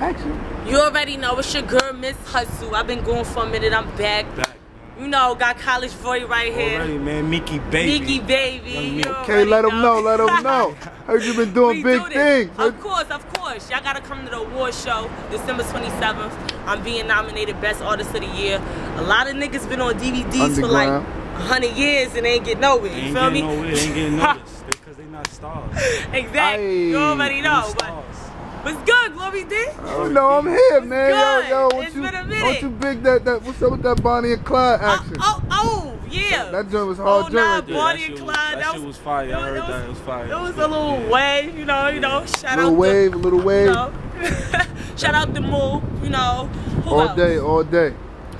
Action. You already know it's your girl, Miss Hustle. I've been going for a minute. I'm back. Back. You know, got College Boy right here. Already, man. Mickey baby. Mickey baby. Young you Meek. Okay, already let them know. Let them know. Heard you been doing We big do things. Of course, of course. Y'all gotta come to the award show December 27th. I'm being nominated Best Artist of the Year. A lot of niggas been on DVDs for like 100 years and ain't get nowhere. They You ain't feel getting me? nowhere. They ain't getting noticed. Because they not stars. exactly. You Aye. already know. But stars. What's good, Glory D? You know I'm here, man. good? Yo, yo, what It's you, been a what minute. you big that that? What's up with that Bonnie and Clyde Oh, action? oh, oh, yeah. That joint was Oh, hard nah, joint. Yeah, Bonnie that and shit Clyde. Was, that, that shit was fire. I heard that. It was fire. It was a little Yeah. wave, you know, you know. Shout Little out wave, little to, wave. you know. Shout out the Moo, you know. Who All else? day, all day.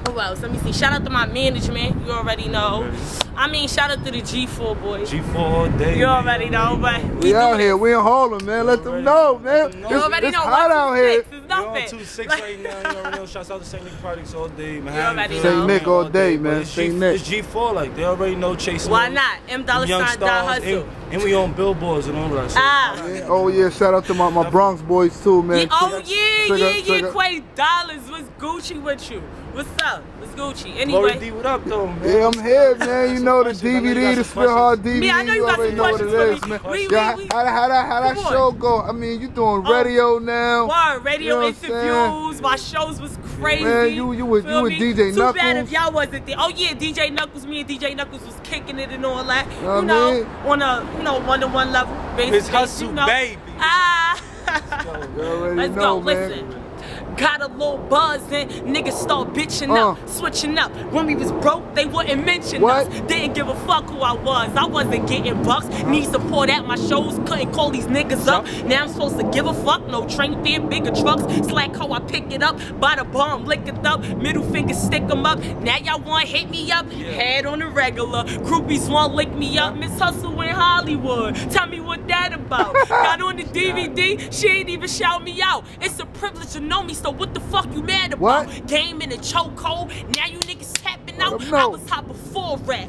Who else? Let me see. Shout out to my management. You already know. I mean, shout out to the G4 boys. G4 all day. You already know, but We we out here. We in Harlem, man. Let them know, know. man. Let them know. You It's, already it's know. hot out here. It's We're on nothing. 2-6 right now. You already know. Shouts out to St. Nick Products all day. Man. You already know. St. Nick all day, man. It's St. G- Nick. It's G4 like they already know Chase. Why not? M Dollar young Sign Die stars, Hustle. And, and we on billboards and all that. So Ah. Yeah. Oh yeah, shout out to my, my Bronx boys too, man. Yeah, oh yeah, Trigga- yeah, yeah. Quay Dollars. What's Gucci with you? What's up? What's Gucci? Lori Anyway. D, what up though, man? Yeah, I'm here, man. You know the questions. I know DVD, the some Spit Hard. DVD. Me, I know you got already some know what it questions is, for me. man. We- yeah, we- we- how, how, that how that show go? I mean, you doing Oh. radio now? Word, radio You know what interviews. My shows was crazy. Man, you- you was- you was? DJ Too bad Knuckles. if y'all wasn't there. Oh yeah, DJ Knuckles. Me and DJ Knuckles was kicking it and all that. Know what you I know, mean? on a you know one to one level. Basis, Miss Hustle, you know. baby. Ah. You already Let's know, go. man. Listen. Got a little buzz and niggas start bitching Uh. up, switching up. When we was broke, they wouldn't mention What? us. Didn't give a fuck who I was. I wasn't getting bucks. Need support at my shows. Couldn't call these niggas up. Now I'm supposed to give a fuck. No train fare, bigger trucks. Slack how I pick it up. By the bomb, lick it up. Middle finger, stick 'em up. Now y'all want hit me up. Head on the regular. Groupies want lick me up. Miss Hustle in Hollywood. Tell me what that about. Got on the DVD. She ain't even shout me out. It's a privilege to know me. So what the fuck you mad about? What? Game in a chokehold. Now you niggas tapping Let out. 'em know. I was hot before rap.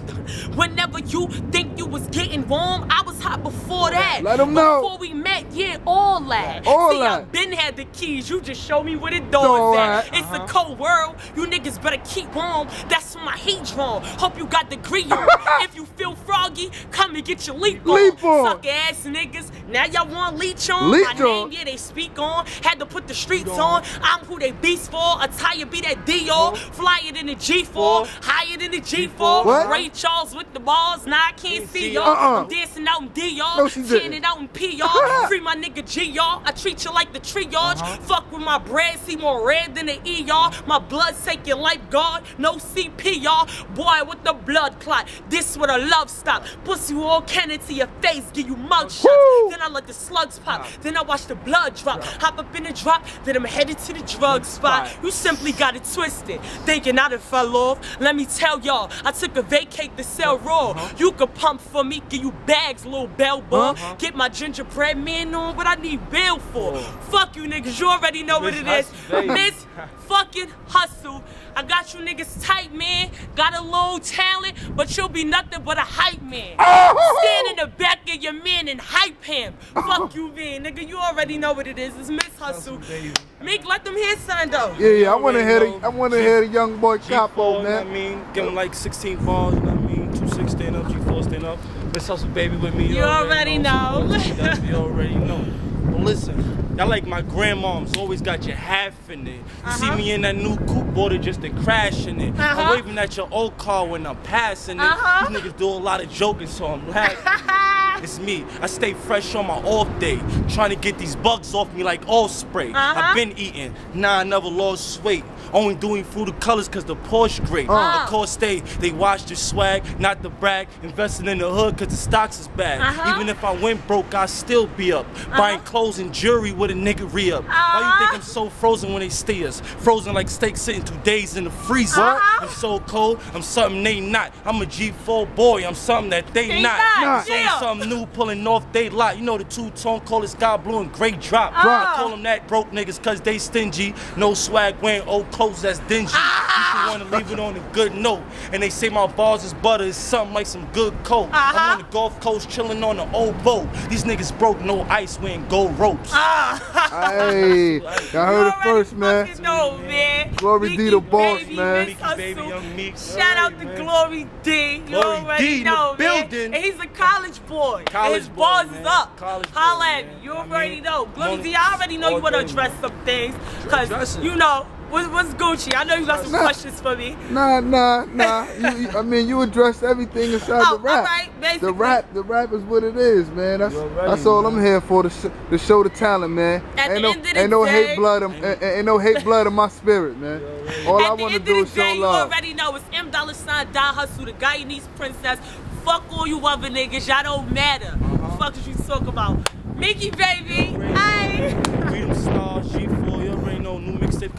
Whenever you think you was getting warm, I was hot before that. Let 'em know. Before we met, yeah, all that. All See, I that. been had the keys. You just show me where the All door's at. right. It's a uh-huh. cold world. You niggas better keep warm. That's when my heat drawn. Hope you got the on. if you feel froggy, come and get your leap on. Leap on. Suck ass niggas. Now y'all want leech on. Leech my name, yeah, they speak on. Had to put the streets on. I'm who they beast for. Attire be that Dior. Flyer than the G4. Higher than the G4. What? Ray Charles with the balls. Now I can't see y'all. Uh-uh. I'm dancing out in. No, Tearing didn't. it out in PR. Free my nigga G, y'all. I treat you like the tree triage. Uh-huh. Fuck with my bread. See more red than the E, y'all. My blood take your lifeguard. No CP, y'all. Boy, with the blood clot. This with a love stop. Pussy all cannon to your face. Give you mug shots. Woo! Then I let the slugs pop. Then I watch the blood drop. Hop up in the drop. Then I'm headed to the drug spot. spot. You simply got it twisted. Thinking I done fell off. Let me tell y'all, I took a vacate to sell raw. You can pump for me, give you bags, little bell boy. Uh-huh. Get my gingerbread man on what I need bail for. Fuck you niggas, you already know what it is. Miss fucking hustle. I got you niggas tight, man. Got a little talent, but you'll be nothing but a hype man. Stand in the back of your man and hype him. Fuck you, man, nigga. You already know what it is. It's Miss Hustle. baby. Meek, let them hear something though. Yeah, yeah. I want to already hear the. I want to hear the young boy G4, Capo, you know what I mean? Give him like 16 balls, you know what I mean? 2 6 stand up, G4 stand up. Miss Hustle Baby with me. You already know. So, you already know. Well, listen, y'all like my grandmoms always got your half in it. You see Uh-huh. me in that new coupe, it just to crash in it. Uh-huh. I'm waving at your old car when I'm passing it. Uh-huh. These niggas do a lot of joking, so I'm laughing. It's me. I stay fresh on my off day, trying to get these bugs off me like all spray. Uh-huh. I've been eating, nah, I never lost weight. Only doing food of colors cause the Porsche great. Uh. Of course they they watch the swag, not the brag. Investing in the hood cause the stocks is bad. Uh-huh. Even if I went broke, I still be up. Buying clothes and jewelry with a nigga re up. Why you think I'm so frozen when they stay us? Frozen like steak sitting two days in the freezer. Uh-huh. I'm so cold, I'm something they not. I'm a G4 boy, I'm something that they, They not. not, I'm yeah. something new pulling off they lot. You know the two-tone color sky blue and gray drop. Drop. I call them that broke niggas cause they stingy. No swag wearing old clothes that's dingy. Ah. People wanna leave it on a good note. And they say my bars is butter, it's something like some good coke. Uh-huh. I'm on the Gulf Coast chilling on the old boat. These niggas broke, no ice, wearing gold ropes. Ah, Hey, y'all heard it first, man. fucking know, man. Glory Mickey D the boss, Baby, man. Mickey Baby, Young Meek. Shout out to man. Glory D. You Glory already D in the know, man. building. And he's a college boy. College and his boy, bars man. is up. College boy, Holla at me. You I already mean, know. Glory on- D, I already know you want to address some things. Because, you know, what, what's Gucci? I know you got some Nah. questions for me. Nah, nah, nah. You, you- I mean, you addressed everything inside Oh, the rap. alright, basically. the rap, the rap is what it is, man. That's You that's all man. I'm here for to, sh- to show the talent, man. At ain't the no, end of the ain't no hate blood, in, ain't, ain't no hate blood in my spirit, man. All I At the want to end do of is the day, show you already know it's M Dollar Sign Die Hustle, the Guyanese princess. Fuck all you other niggas, y'all don't matter. Uh-huh. Fuck what you talk about. Mickey baby, aye. Freedom Star, G4, you already know, new mixtape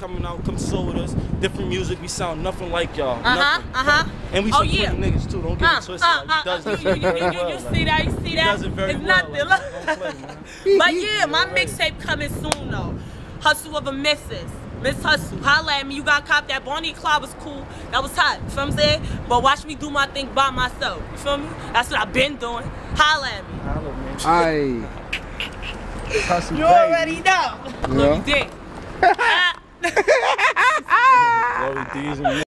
coming out, come soul with us. Different music, we sound nothing like y'all. Uh huh, uh huh. And we Oh, some yeah. pretty niggas too, don't get Uh, it twisted. uh, like, uh, he does uh, it you, you, you, you, well, you like, see that? You see that? it very it's well, nothing. like, don't play, but yeah, my mixtape coming soon though. Hustle of a Missus. Miss Hustle, holla at me. You got cop that Bonnie and Clyde was cool. That was hot. You feel what I'm saying? But watch me do my thing by myself. You feel me? That's what I've been doing. Holla at me. Holla, man. Aye. Hustle, You baby. already know. Yeah. Look, you did. Glory D's and